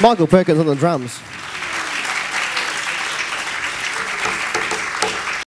Michael Perkins on the drums.